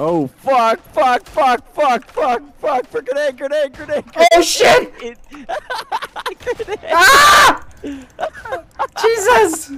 Oh, fuck, fuck, fuck, fuck, fuck, fuck, for grenade, grenade, grenade, grenade. Oh, shit! It... ah! Jesus!